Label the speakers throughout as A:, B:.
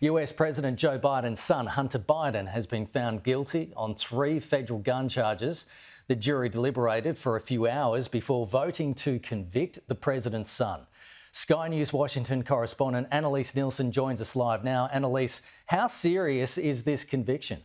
A: US President Joe Biden's son, Hunter Biden, has been found guilty on three federal gun charges. The jury deliberated for a few hours before voting to convict the president's son. Sky News Washington correspondent Anneliese Nielsen joins us live now. Anneliese, how serious is this conviction?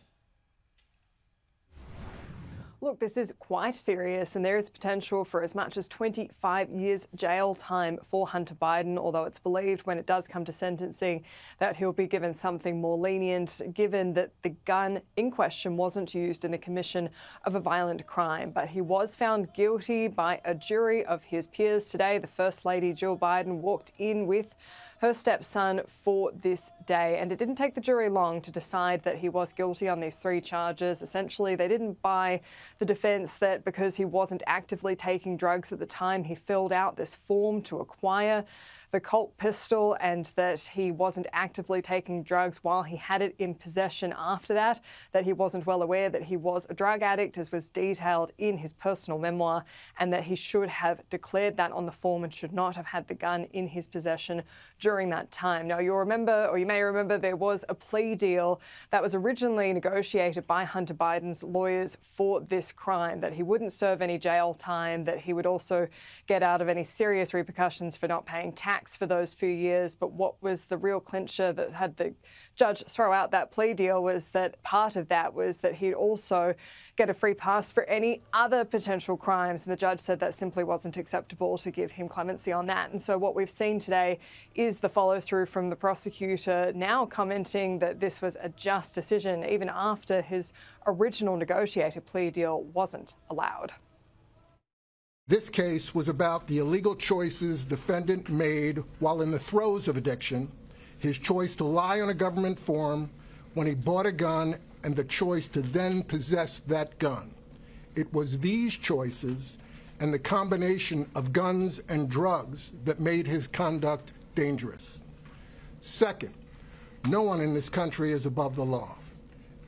B: Look, this is quite serious, and there is potential for as much as 25 years jail time for Hunter Biden, although it's believed when it does come to sentencing that he'll be given something more lenient, given that the gun in question wasn't used in the commission of a violent crime. But he was found guilty by a jury of his peers today. The First Lady Jill Biden walked in with her stepson for this day. And it didn't take the jury long to decide that he was guilty on these three charges. Essentially, they didn't buy the defense that because he wasn't actively taking drugs at the time he filled out this form to acquire the Colt pistol and that he wasn't actively taking drugs while he had it in possession after that, that he wasn't well aware that he was a drug addict, as was detailed in his personal memoir, and that he should have declared that on the form and should not have had the gun in his possession during that time. Now, you'll remember, or you may remember, there was a plea deal that was originally negotiated by Hunter Biden's lawyers for this crime, that he wouldn't serve any jail time, that he would also get out of any serious repercussions for not paying tax for those few years. But what was the real clincher that had the judge throw out that plea deal was that part of that was that he'd also get a free pass for any other potential crimes. And the judge said that simply wasn't acceptable to give him clemency on that. And so what we've seen today is the follow through from the prosecutor now commenting that this was a just decision, even after his original negotiated plea deal wasn't allowed.
C: This case was about the illegal choices defendant made while in the throes of addiction, his choice to lie on a government form when he bought a gun, and the choice to then possess that gun. It was these choices and the combination of guns and drugs that made his conduct dangerous. Second, no one in this country is above the law.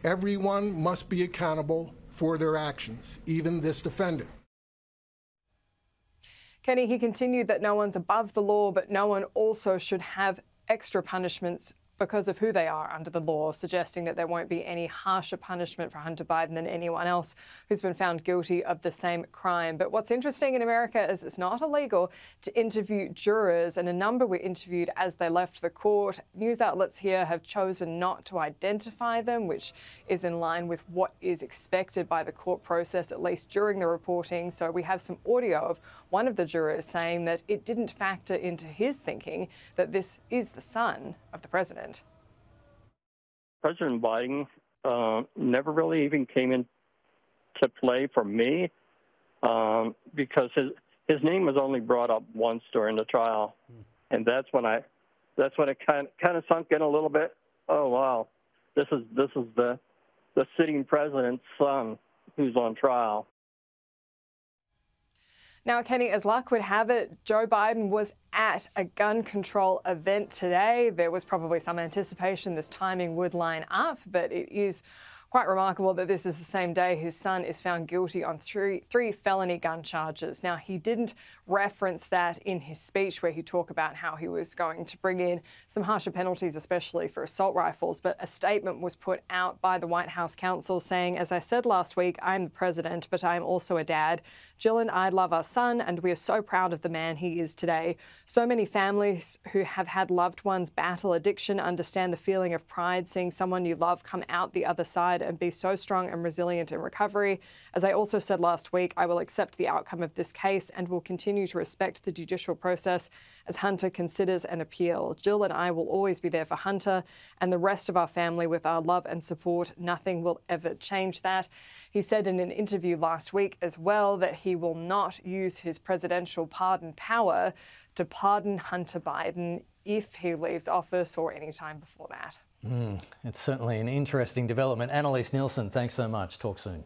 C: Everyone must be accountable for their actions, even this defendant.
B: Kenny, he continued that no one's above the law, but no one also should have extra punishments because of who they are under the law, suggesting that there won't be any harsher punishment for Hunter Biden than anyone else who's been found guilty of the same crime. But what's interesting in America is it's not illegal to interview jurors, and a number were interviewed as they left the court. News outlets here have chosen not to identify them, which is in line with what is expected by the court process, at least during the reporting. So we have some audio of one of the jurors saying that it didn't factor into his thinking that this is the son of the president.
D: President Biden uh, never really even came into play for me um, because his his name was only brought up once during the trial, and that's when I that's when it kind kind of sunk in a little bit. Oh wow, this is this is the the sitting president's son who's on trial.
B: Now, Kenny, as luck would have it, Joe Biden was at a gun control event today. There was probably some anticipation this timing would line up, but it is Quite remarkable that this is the same day his son is found guilty on three, three felony gun charges. Now, he didn't reference that in his speech where he talked about how he was going to bring in some harsher penalties, especially for assault rifles, but a statement was put out by the White House counsel saying, as I said last week, I'm the president, but I'm also a dad. Jill and I love our son, and we are so proud of the man he is today. So many families who have had loved ones battle addiction understand the feeling of pride seeing someone you love come out the other side and be so strong and resilient in recovery. As I also said last week, I will accept the outcome of this case and will continue to respect the judicial process as Hunter considers an appeal. Jill and I will always be there for Hunter and the rest of our family with our love and support. Nothing will ever change that. He said in an interview last week as well that he will not use his presidential pardon power to pardon Hunter Biden if he leaves office or any time before that.
A: Mm, it's certainly an interesting development. Anneliese Nielsen, thanks so much. Talk soon.